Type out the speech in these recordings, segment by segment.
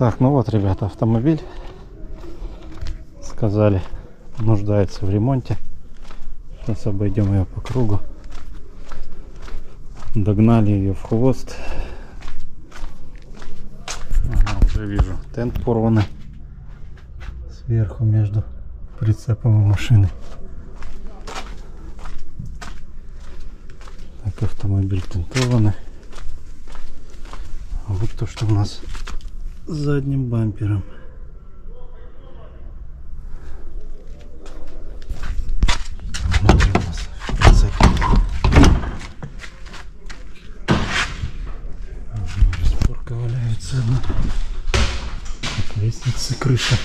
Так, ну вот, ребята, автомобиль. Сказали, нуждается в ремонте. Сейчас обойдем ее по кругу. Догнали ее в хвост. Ага, уже вижу. Тент порванный. Сверху между прицепом и машиной. Так, автомобиль тентованный. А вот то, что у нас задним бампером. Распорка валяется лестница, крыша.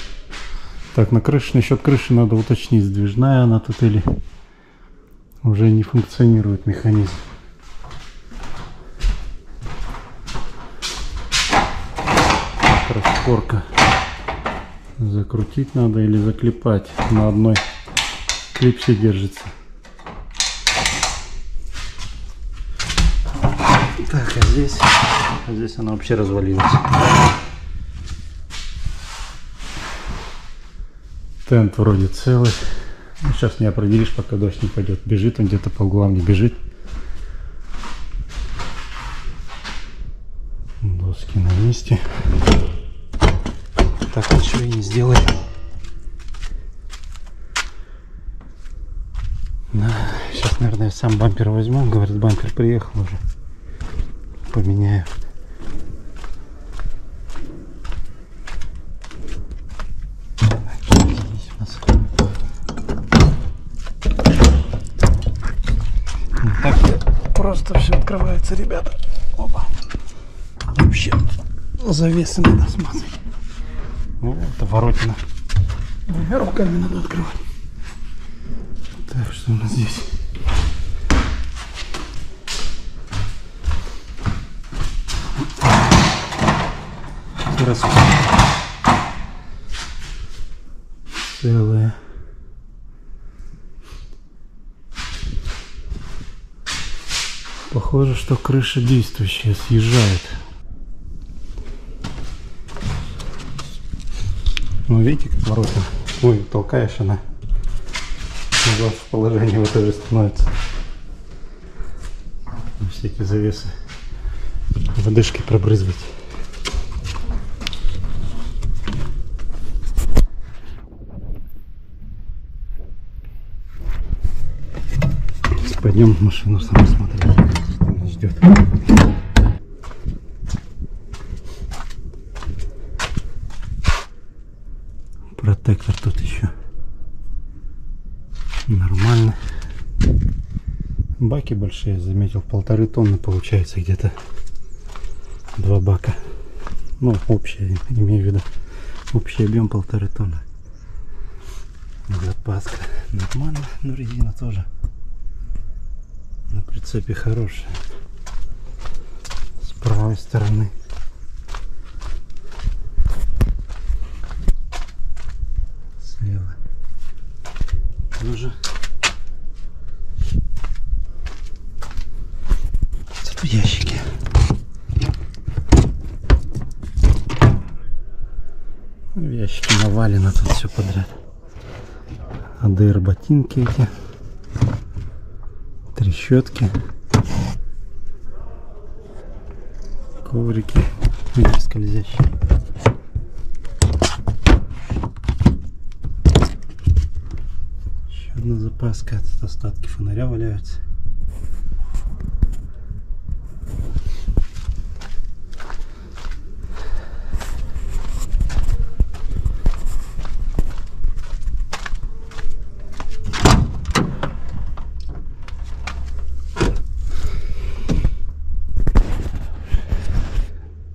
Так, на крыше, насчет крыши надо уточнить, сдвижная она тут или уже не функционирует механизм. Распорка. Закрутить надо или заклепать. На одной клипсе держится. Так, а здесь, а здесь она вообще развалилась. Тент вроде целый. Ну, сейчас не определишь, пока дождь не пойдет. Бежит он где-то по углам, не бежит. Доски на месте. Так ничего и не сделали. Да, сейчас, наверное, сам бампер возьму. Говорит, бампер приехал уже. Поменяю. Так, что здесь у нас? Не так просто все открывается, ребята. Опа. Вообще завесы надо смазать. Ну, это воротина. Руками надо открывать. Так, что у нас здесь? Расходка. Целая. Похоже, что крыша действующая съезжает. Ну, видите, как воротина? Ой, толкаешь она. Назад в положение вот это же становится. Всякие завесы. Водышкой пробрызгать. Пойдем в машину сам смотреть, что нас ждет. Протектор тут еще нормально. Баки большие, заметил, полторы тонны получается где-то. Два бака. Ну, общее, имею в виду. Общий объем полторы тонны. Запаска нормально, но резина тоже на прицепе хорошая. С правой стороны. Слева. Тоже. Тут в ящике. В ящике навалено тут все подряд. АДР ботинки эти. Трещотки. Коврики. Эти скользящие. Одна запаска. Тут остатки фонаря валяются.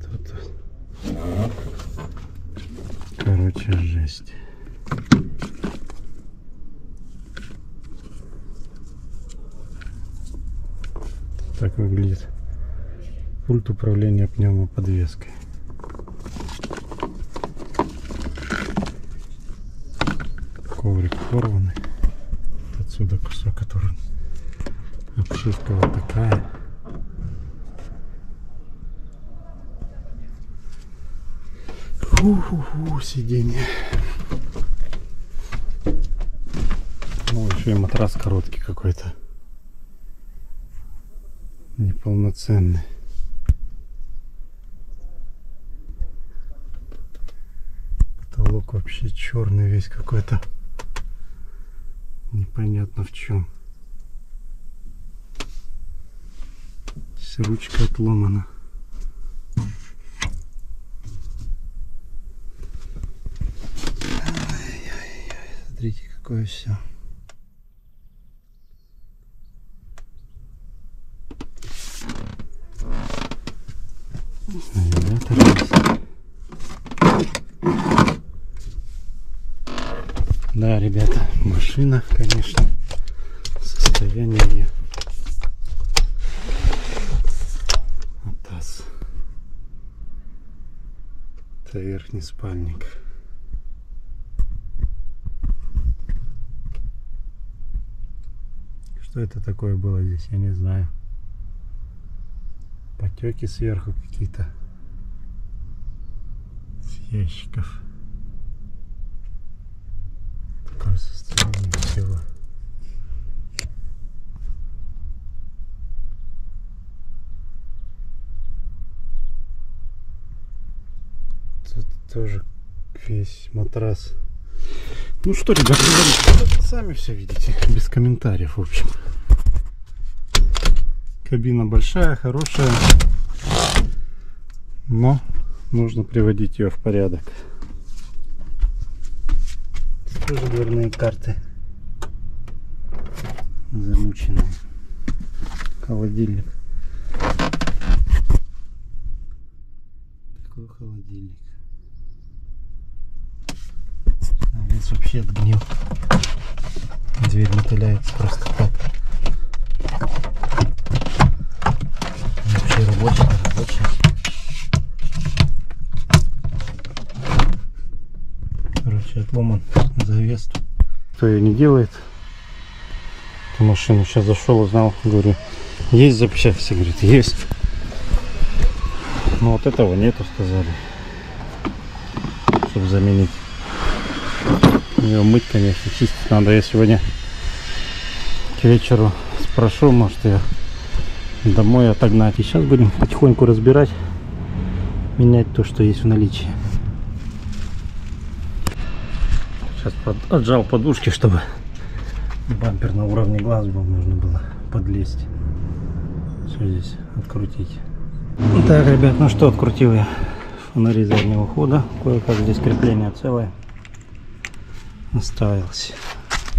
Тут, короче, жесть. Так выглядит пульт управления пневмоподвеской. Коврик порванный. Отсюда кусок, который обшивка вот такая. Уху, сиденье. Ну, еще и матрас короткий какой-то. Неполноценный. Вообще черный весь какой-то. Непонятно в чем. Здесь ручка отломана. Смотрите, какое все. Навигатор есть. Да, ребята, машина, конечно, состояние ее. Атас. Это верхний спальник. Что это такое было здесь, я не знаю. Потеки сверху какие-то. С ящиков. Такое состояние всего. Тут тоже весь матрас. Ну что, ребята, говорите, сами все видите, без комментариев, в общем. Кабина большая, хорошая, но нужно приводить ее в порядок. Тоже дверные карты замученные. Холодильник. Такой холодильник. А весь вообще отгнил. Дверь мотыляется просто так. Вообще рабочий, рабочий. Короче, отломан завес. Кто ее не делает? Эту машину сейчас зашел, узнал, говорю, есть запчасти, говорит, есть. Но вот этого нету, сказали. Чтобы заменить. Ее мыть, конечно, чистить надо. Я сегодня к вечеру спрошу, может ее домой отогнать. И сейчас будем потихоньку разбирать, менять то, что есть в наличии. Сейчас под, отжал подушки, чтобы бампер на уровне глаз был, нужно было подлезть. Все здесь открутить. Так, ребят, ну что, открутил я фонари заднего хода. Кое-как здесь крепление целое. Оставилось.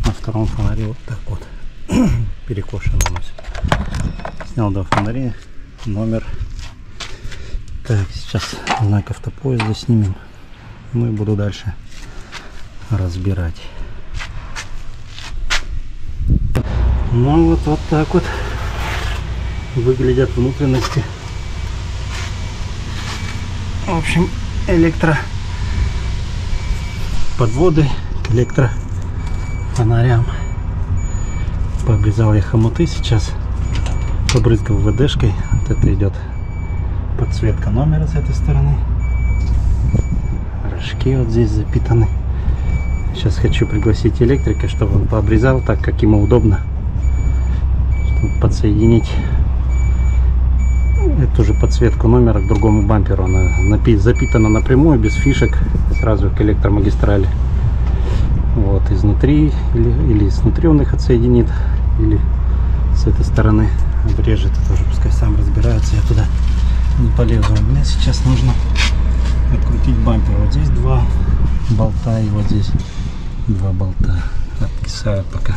На втором фонаре вот так вот. Перекошено у нас. Снял два фонаря. Номер. Так, сейчас знак автопоезда снимем. Ну и буду дальше разбирать. Ну вот, вот так вот выглядят внутренности. В общем, электро подводы к электро фонарям. Пообрезал я хомуты сейчас. Побрызгал ВДшкой. Вот это идет подсветка номера с этой стороны. Рожки вот здесь запитаны. Сейчас хочу пригласить электрика, чтобы он пообрезал так, как ему удобно. Чтобы подсоединить эту же подсветку номера к другому бамперу. Она запитана напрямую, без фишек, сразу к электромагистрали. Вот, изнутри, или, или снутри он их отсоединит, или с этой стороны обрежет. Тоже пускай сам разбирается, я туда не полезу. Мне сейчас нужно открутить бампер. Вот здесь два болта и вот здесь два болта. Откисаю пока.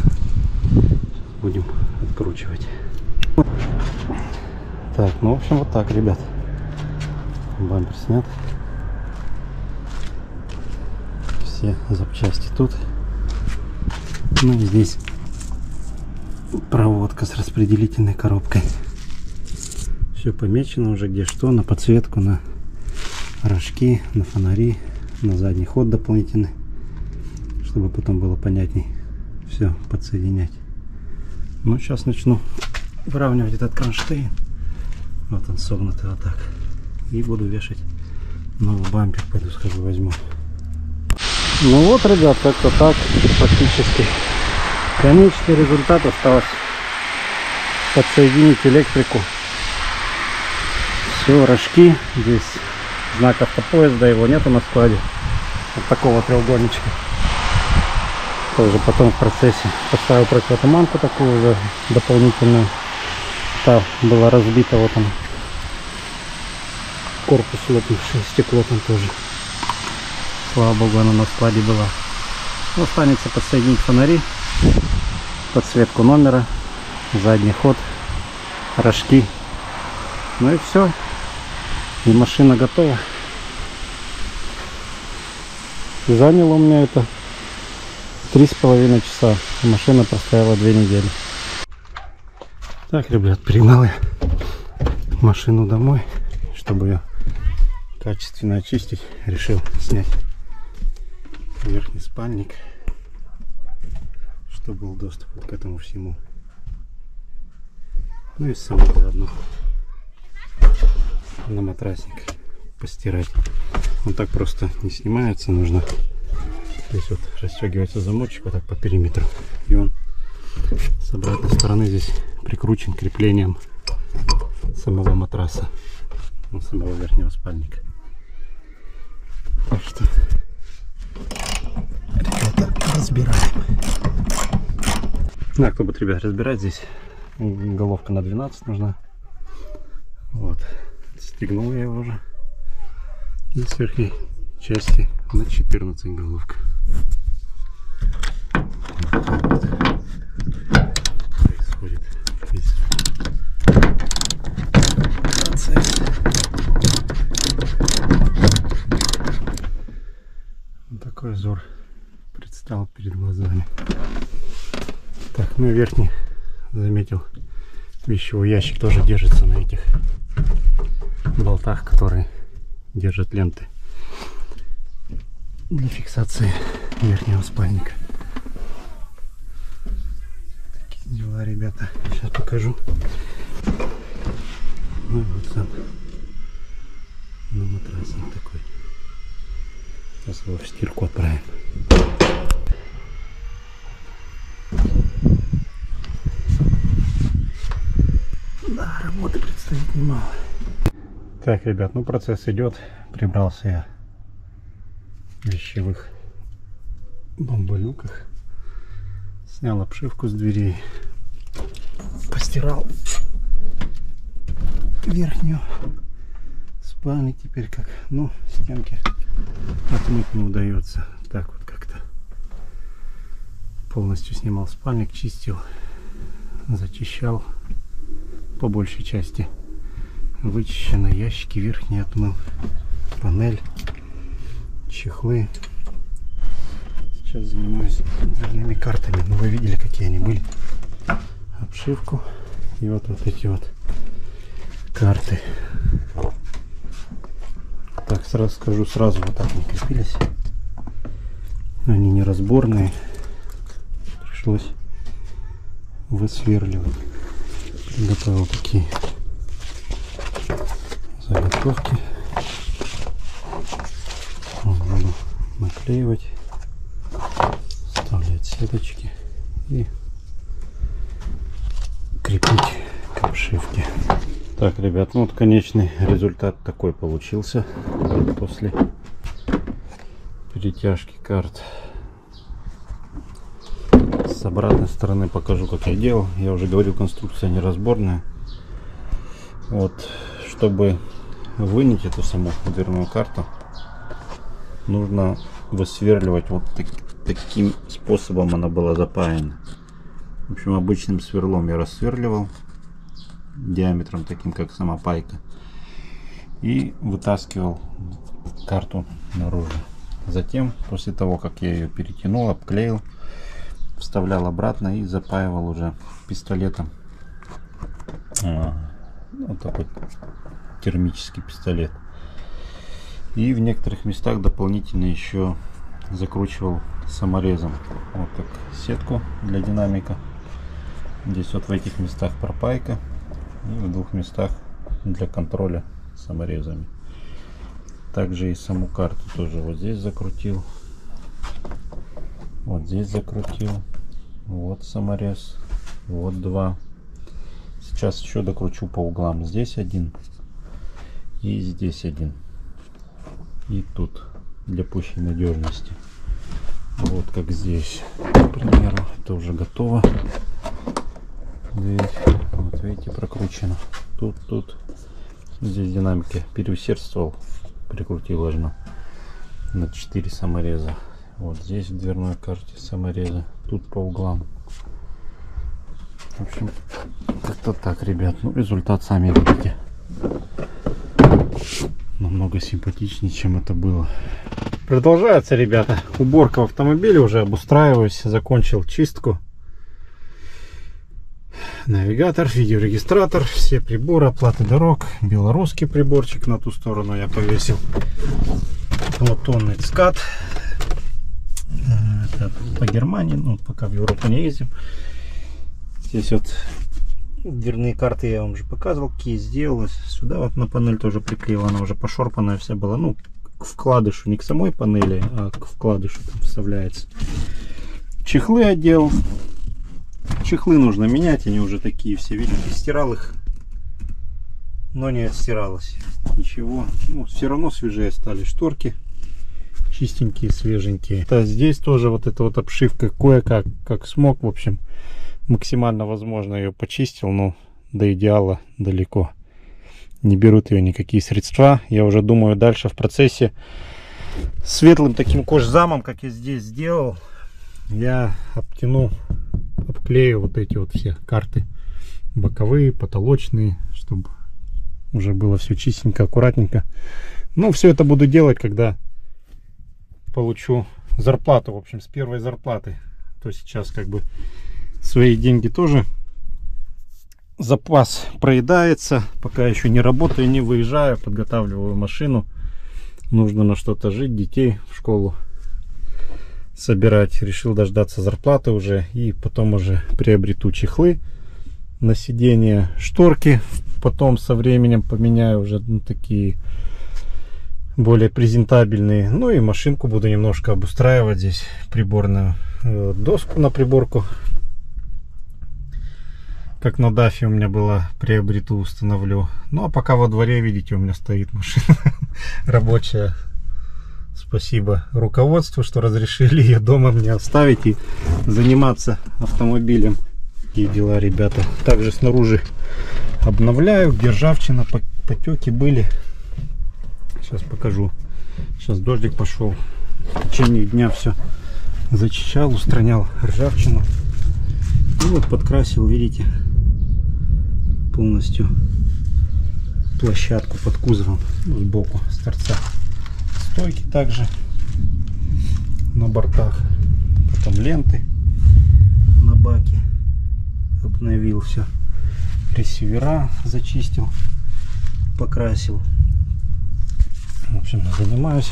Будем откручивать. Так, ну в общем вот так, ребят. Бампер снят. Все запчасти тут. Ну и здесь проводка с распределительной коробкой. Все помечено уже где что, на подсветку, на рожки, на фонари, на задний ход дополнительный, чтобы потом было понятней все подсоединять. Ну, сейчас начну выравнивать этот кронштейн. Вот он согнутый вот так. И буду вешать Новый бампер пойду схожу возьму. Ну вот, ребят, как-то так практически. Конечный результат осталось подсоединить электрику. Все, рожки. Здесь знак автопоезда, его нету на складе. Вот такого треугольничка. Тоже потом в процессе поставил противотуманку такую уже дополнительную. Та была разбита, вот он. Корпус лопнувший, стекло там тоже. Слава богу, она на складе была. Ну, останется подсоединить фонари, подсветку номера, задний ход, рожки. Ну и все. И машина готова. Заняло у меня это три с половиной часа. Машина простояла две недели. Так, ребят, пригнал я машину домой, чтобы ее качественно очистить. Решил снять верхний спальник, чтобы был доступ вот к этому всему. Ну и саму заодно на матрасник постирать. Он так просто не снимается, нужно здесь вот расстегивается замочек вот так по периметру. И он с обратной стороны здесь прикручен креплением самого матраса, ну, самого верхнего спальника. Так что, ребята, разбираем. Ну, а кто будет, ребят, разбирать здесь, головка на 12 нужна. Вот, стегнул я его уже. И с верхней части на 14 головка. Происходит весь процесс. Вот такой взор предстал перед глазами. Так, ну верхний заметил вещевой ящик тоже держится на этих болтах, которые держат ленты для фиксации верхнего спальника. Ребята. Сейчас покажу. Ну вот сам на матрасник такой. Сейчас его в стирку отправим. Да, работы предстоит немало. Так, ребят, ну процесс идет. Прибрался я в вещевых бомболюках. Снял обшивку с дверей. Постирал верхнюю спальник теперь как, ну, стенки отмыть не удается. Так вот как-то полностью снимал спальник, чистил, зачищал по большей части. Вычищены ящики верхние отмыл, панель, чехлы. Сейчас занимаюсь дверными картами. Ну вы видели, какие они были. Обшивку и вот вот эти вот карты. Так, сразу скажу, сразу вот так не крепились. Они неразборные. Пришлось высверливать. Приготовил такие заготовки. Буду наклеивать, вставлять сеточки и к обшивке. Так, ребят, ну вот конечный результат такой получился после перетяжки карт. С обратной стороны покажу, как я делал. Я уже говорил, конструкция неразборная. Вот, чтобы вынять эту саму дверную карту, нужно высверливать вот так, таким способом она была запаяна. В общем, обычным сверлом я рассверливал диаметром таким, как сама пайка. И вытаскивал карту наружу. Затем, после того, как я ее перетянул, обклеил, вставлял обратно и запаивал уже пистолетом. А, вот такой термический пистолет. И в некоторых местах дополнительно еще закручивал саморезом. Вот так сетку для динамика. Здесь вот в этих местах пропайка. И в двух местах для контроля саморезами. также и саму карту тоже вот здесь закрутил. Вот здесь закрутил. Вот саморез. Вот два. Сейчас еще докручу по углам. Здесь один. И здесь один. И тут. Для пущей надежности. Вот как здесь. К примеру. Это уже готово. Здесь. Вот видите, прокручено. Тут, тут. Здесь динамики переусердствовал. Прикрутил ложно. На 4 самореза. Вот здесь в дверной карте самореза. Тут по углам. В общем, как-то так, ребят. Ну, результат сами видите. Намного симпатичнее, чем это было. Продолжается, ребята, уборка в автомобиле. Уже обустраиваюсь. Закончил чистку. Навигатор, видеорегистратор, все приборы, оплаты дорог. Белорусский приборчик на ту сторону я повесил. Платонный скат это по Германии, ну, пока в Европу не ездим. Здесь вот дверные карты я вам уже показывал, какие сделалось. Сюда вот на панель тоже приклеила, она уже пошорпанная вся была. Ну, к вкладышу, не к самой панели, а к вкладышу там вставляется. Чехлы одел. Чехлы нужно менять, они уже такие все, видите, стирал их, но не отстиралось ничего. Ну, все равно свежие стали шторки чистенькие, свеженькие. А здесь тоже вот эта вот обшивка кое-как, как смог, в общем, максимально возможно ее почистил, но до идеала далеко. Не берут ее никакие средства. Я уже думаю дальше в процессе светлым таким кожзамом, как я здесь сделал, я обтяну, обклею вот эти вот все карты боковые, потолочные, чтобы уже было все чистенько, аккуратненько. Ну, все это буду делать, когда получу зарплату, в общем, с первой зарплаты. То сейчас как бы свои деньги тоже запас проедается. Пока еще не работаю, не выезжаю, подготавливаю машину. Нужно на что-то жить, детей в школу собирать. Решил дождаться зарплаты уже и потом уже приобрету чехлы на сиденье, шторки. Потом со временем поменяю уже на такие более презентабельные. Ну и машинку буду немножко обустраивать здесь, приборную э, доску на приборку. Как на дафе у меня была, приобрету, установлю. Ну а пока во дворе, видите, у меня стоит машина рабочая. Спасибо руководству, что разрешили ее дома мне оставить и заниматься автомобилем. Такие дела, ребята. Также снаружи обновляю, державчина, потеки были. Сейчас покажу. Сейчас дождик пошел. В течение дня все зачищал, устранял ржавчину. И вот подкрасил, видите, полностью площадку под кузовом сбоку, с торца. Стойки также на бортах. Потом ленты на баке. Обновил все. Ресивера зачистил, покрасил. В общем, занимаюсь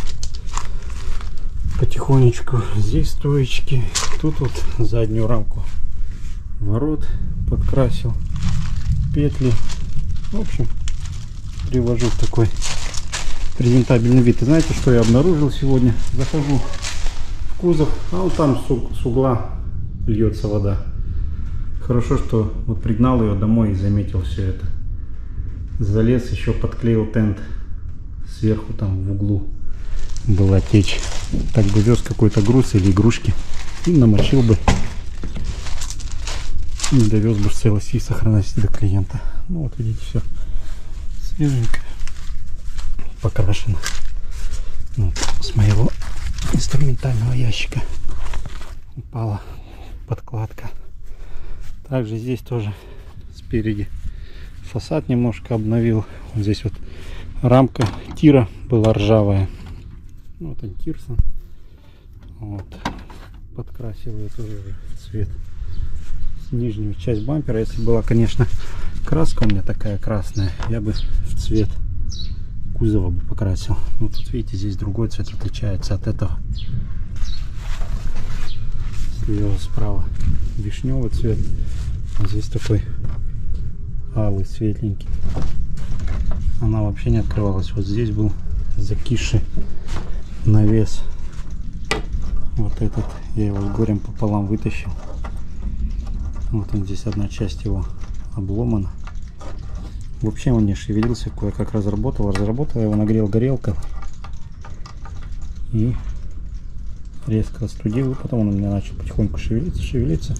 потихонечку. Здесь стоечки. Тут вот заднюю рамку ворот подкрасил. Петли. В общем, привожу в такой презентабельный вид. И знаете, что я обнаружил сегодня? Захожу в кузов, а вот там с угла льется вода. Хорошо, что вот пригнал ее домой и заметил все это. Залез, еще подклеил тент сверху там в углу была течь. Так бы вез какой-то груз или игрушки и намочил бы. И довез бы в целости и сохранности до клиента. Ну вот видите, все свеженько, покрашено. Вот, с моего инструментального ящика упала подкладка. Также здесь тоже спереди фасад немножко обновил. Вот здесь вот рамка тира была ржавая. Ну, вот он Тирсон. Вот. Подкрасил ее тоже уже цвет. Нижнюю часть бампера. Если была, конечно, краска у меня такая красная, я бы в цвет кузова бы покрасил. Ну тут видите, здесь другой цвет отличается от этого. Слева, справа вишневый цвет. А здесь такой алый, светленький она вообще не открывалась. Вот здесь был закиши навес. Вот этот я его с горем пополам вытащил. Вот он здесь одна часть его обломана. Вообще он не шевелился, кое-как разработал. Разработал его, нагрел горелка. И резко остудил, и потом он у меня начал потихоньку шевелиться, шевелиться.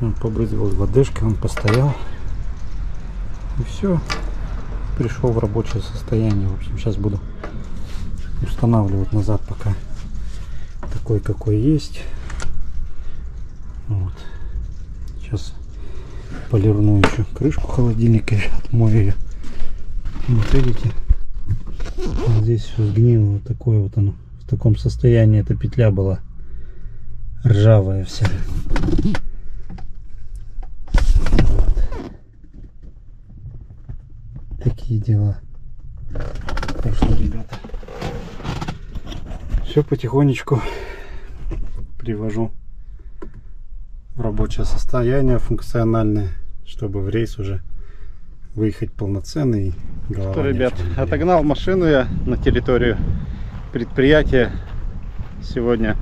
Он побрызгал водышкой, он постоял. И все. Пришел в рабочее состояние. В общем, сейчас буду устанавливать назад пока такой, какой есть. Вот. Сейчас полирну еще крышку холодильника и отмою ее. Вот видите, вот здесь все сгнило, вот такое вот оно. В таком состоянии эта петля была ржавая вся. Вот. Такие дела. Так что, ребята, все потихонечку привожу в рабочее состояние функциональное, чтобы в рейс уже выехать полноценный. голова Что, ребят, отогнал машину я на территорию предприятия сегодня.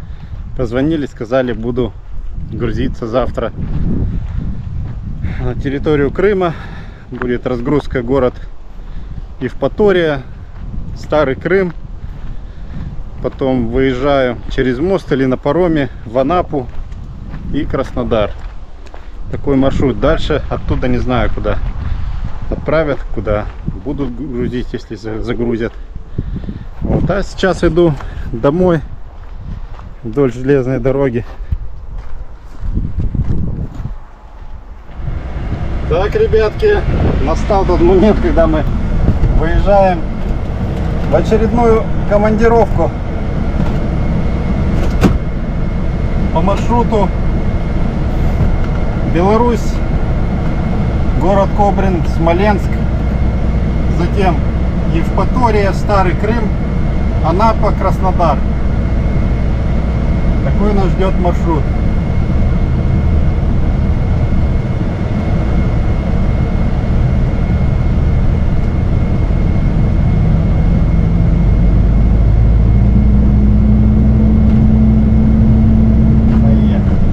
Позвонили, сказали, буду грузиться завтра на территорию Крыма. Будет разгрузка город Евпатория, Старый Крым. Потом выезжаю через мост или на пароме в Анапу и Краснодар. Такой маршрут. Дальше оттуда не знаю куда отправят, куда будут грузить, если за- загрузят. Вот. А сейчас иду домой вдоль железной дороги. Так, ребятки, настал тот момент, когда мы выезжаем в очередную командировку по маршруту Беларусь, город Кобрин, Смоленск, затем Евпатория, Старый Крым, Анапа, Краснодар. Такой нас ждет маршрут. Поехали.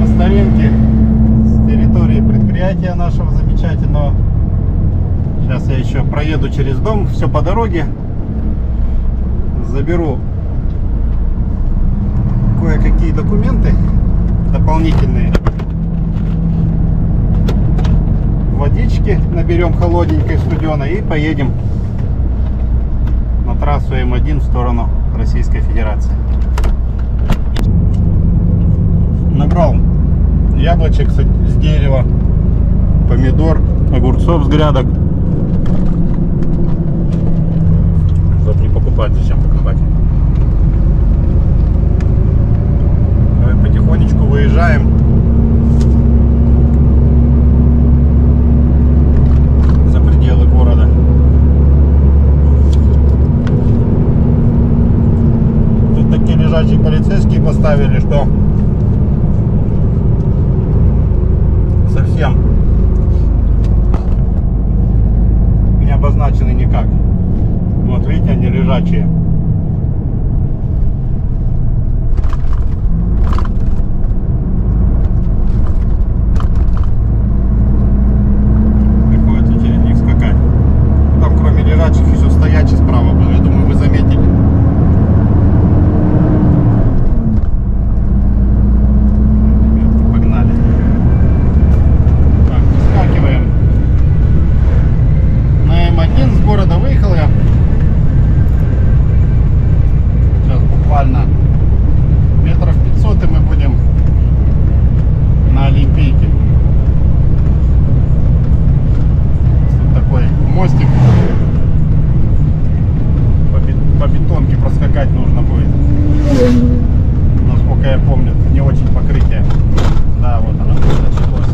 по старинке с территории предприятия нашего замечательного. Сейчас я еще проеду через дом, все по дороге. Заберу кое-какие документы дополнительные. Водички наберем холодненькой, студеной и поедем на трассу М1 в сторону Российской Федерации. Набрал яблочек с дерева, помидор, огурцов с грядок. 关注下 мостик. По, бет- по бетонке проскакать нужно будет. Насколько я помню, не очень покрытие. Да, вот оно началось.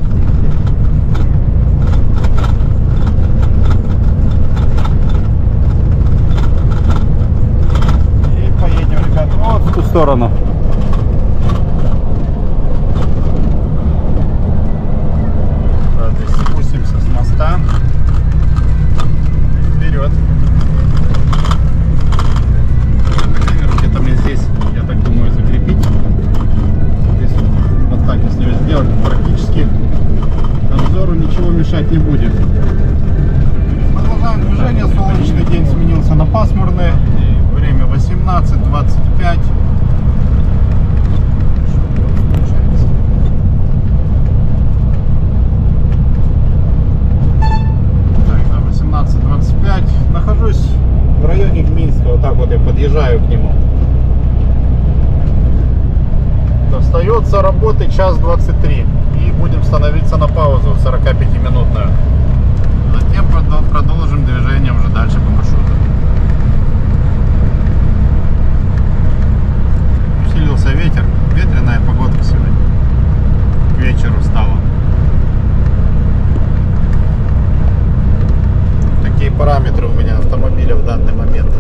И поедем, ребята, вот в ту сторону. партнер. Практически обзору ничего мешать не будет. Продолжаем движение. Солнечный день сменился на пасмурный Время 18.25. Нахожусь в районе Гминского, так вот я подъезжаю к нему. Остается работы час 23. И будем становиться на паузу 45-минутную. Затем продо- продолжим движение уже дальше по маршруту. Усилился ветер. Ветреная погодка сегодня. К вечеру стало. Такие параметры у меня автомобиля в данный момент.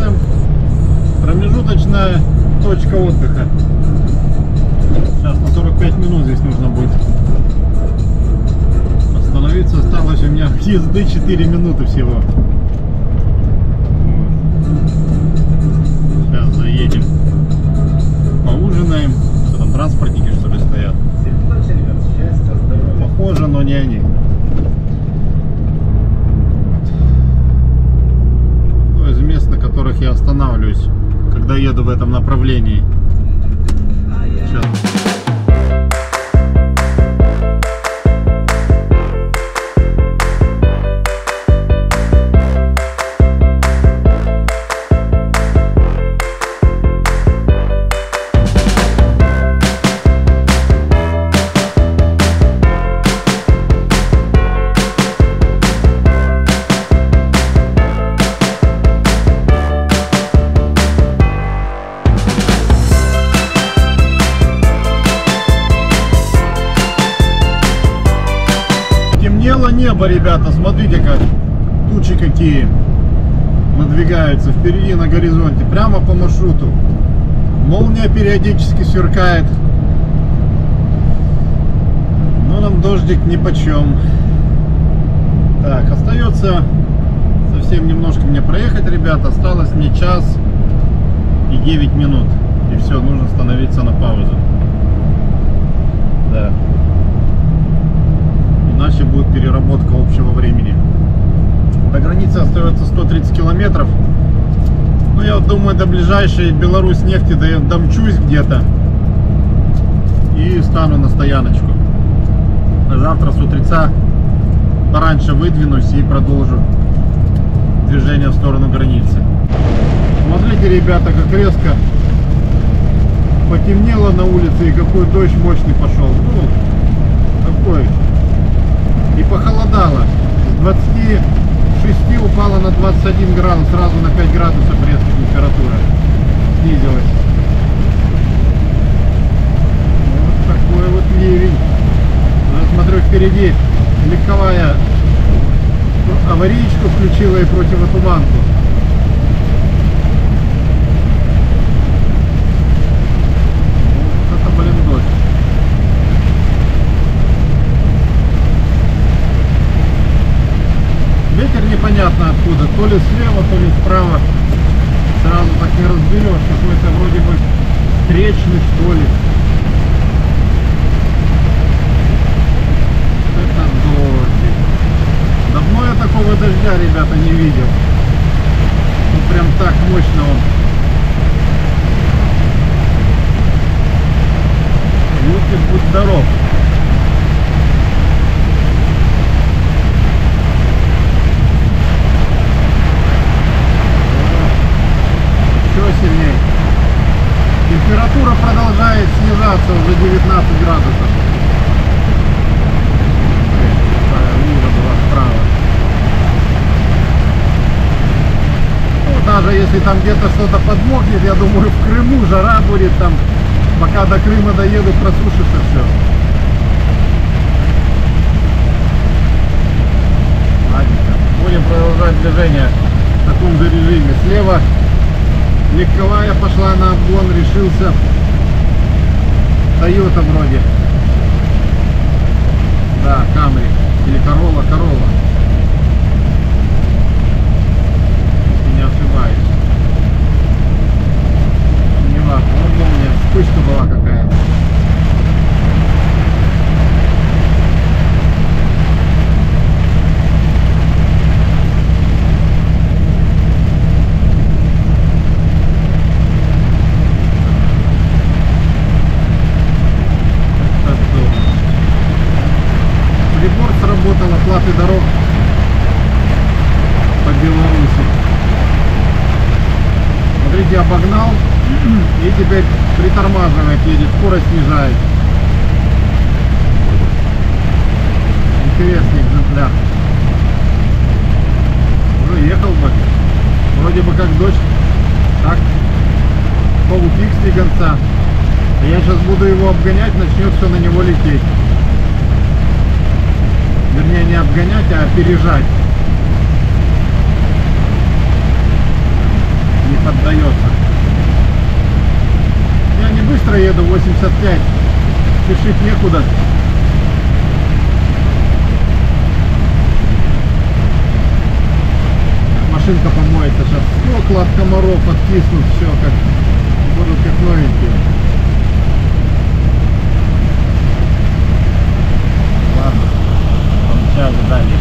Ребята, промежуточная точка отдыха. Сейчас на 45 минут здесь нужно будет остановиться. Осталось у меня езды 4 минуты всего. Когда еду в этом направлении. Небо, ребята, смотрите-ка, тучи какие надвигаются впереди на горизонте, прямо по маршруту. Молния периодически сверкает. Но нам дождик ни почем. Так, остается совсем немножко мне проехать, ребята. Осталось мне час и 9 минут. И все, нужно становиться на паузу. Да. Иначе будет переработка общего времени. До границы остается 130 километров. Ну, я вот думаю, до ближайшей Беларусь нефти до- домчусь где-то. И стану на стояночку. Завтра с утреца пораньше выдвинусь и продолжу движение в сторону границы. Смотрите, ребята, как резко потемнело на улице и какой дождь мощный пошел. Ну, такой. И похолодало. С 26 упало на 21 градус, сразу на 5 градусов резко температура снизилась. Вот такой вот ливень. Уже смотрю впереди легковая аварийку включила и противотуманку. Вот это, блин, дождь. Ветер непонятно откуда, то ли слева, то ли справа. Сразу так не разберешь, какой-то вроде бы встречный что ли. Это дождик. Давно я такого дождя, ребята, не видел. Ну прям так мощно он. Лукин, будь здоров. Еще сильнее. Температура продолжает снижаться уже 19 градусов. Какая лужа была справа. Ну, даже там где-то что-то подмокнет, я думаю, в Крыму жара будет там. Пока до Крыма доеду, просушится все. Ладненько. Будем продолжать движение в таком же режиме. Слева легковая пошла на обгон, решился. Тойота вроде. Да, Камри. Или Корола, Корола. вспышка была какая-то. Прибор сработал оплаты дорог по Беларуси. Смотрите, обогнал и теперь притормаживает, едет, скорость снижает. Интересный экземпляр. Уже ехал бы. Вроде бы как дождь. Так. Полупик с конца. А я сейчас буду его обгонять, начнет все на него лететь. Вернее, не обгонять, а опережать. Не поддается быстро еду, 85. Спешить некуда. Машинка помоется сейчас. Стекла от комаров откиснут, все как будут как новенькие. Ладно, помчали далее.